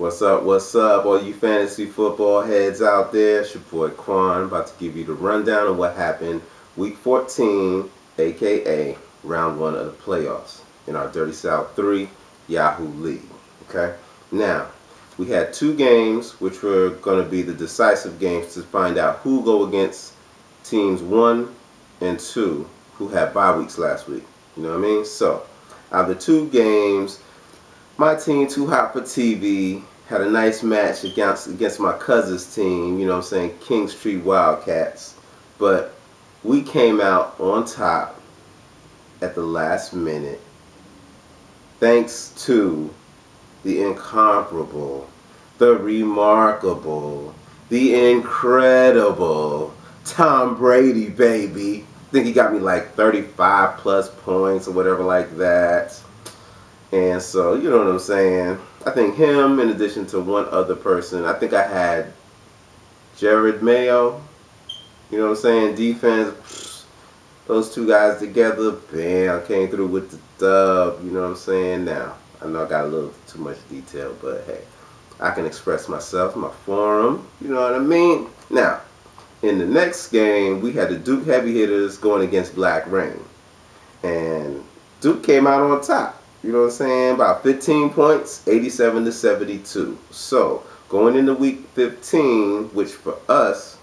What's up, what's up, all you fantasy football heads out there? It's your boy Quan, about to give you the rundown of what happened week 14, aka round one of the playoffs in our Dirty South 3 Yahoo League. Okay? Now, we had two games which were going to be the decisive games to find out who go against teams one and two who had bye weeks last week. You know what I mean? So, out of the two games, my team, Too Hot for TV, had a nice match against against my cousin's team, you know what I'm saying, Kingstree Wildcats. But we came out on top at the last minute thanks to the incomparable, the remarkable, the incredible Tom Brady, baby. I think he got me like 35 plus points or whatever like that. And so, you know what I'm saying? I think him, in addition to one other person, I think I had Jerod Mayo. You know what I'm saying? Defense, those two guys together, bam, came through with the dub. You know what I'm saying? Now, I know I got a little too much detail, but hey, I can express myself, my forum. You know what I mean? Now, in the next game, we had the Duke Heavy Hitters going against Black Reign. And Duke came out on top. You know what I'm saying? About 15 points, 87 to 72. So, going into week 15, which for us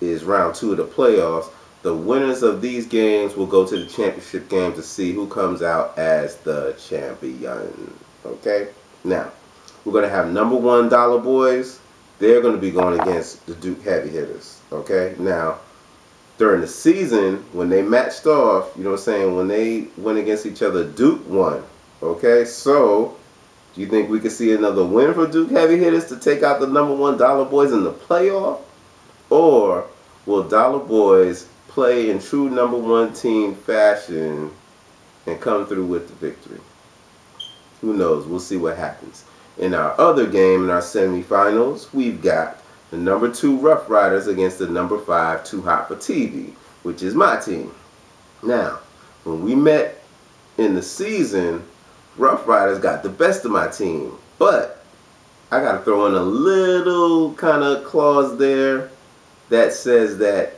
is round two of the playoffs, the winners of these games will go to the championship game to see who comes out as the champion. Okay? Now, we're going to have number one Dallaboyz. They're going to be going against the Duke Heavy Hitters. Okay? Now, during the season, when they matched off, you know what I'm saying, when they went against each other, Duke won. Okay, so do you think we could see another win for Duke Heavy Hitters to take out the number one Dallaboyz in the playoff? Or will Dallaboyz play in true number one team fashion and come through with the victory? Who knows? We'll see what happens. In our other game, in our semifinals, we've got the number two Rough Riders against the number five Too Hot for TV, which is my team. Now, when we met in the season, Rough Riders got the best of my team. But I got to throw in a little kind of clause there that says that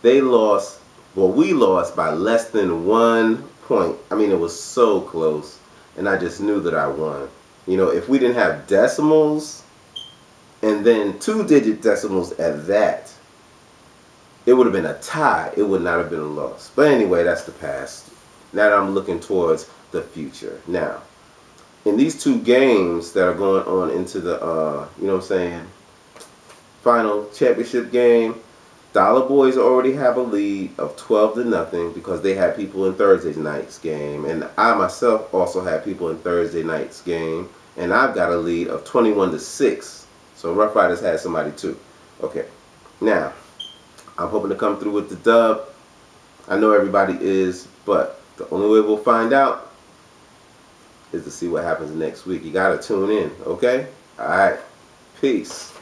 they lost, well, we lost by less than one point. I mean, it was so close. And I just knew that I won. You know, if we didn't have decimals and then two digit decimals at that, it would have been a tie. It would not have been a loss. But anyway, that's the past. Now I'm looking towards the future. Now, in these two games that are going on into the, uh, you know what I'm saying, final championship game, Dallaboyz already have a lead of 12 to nothing because they had people in Thursday night's game. And I myself also had people in Thursday night's game. And I've got a lead of 21 to 6. So Rough Riders had somebody too. Okay. Now, I'm hoping to come through with the dub. I know everybody is, but the only way we'll find out is to see what happens next week. You got to tune in, okay? All right. Peace.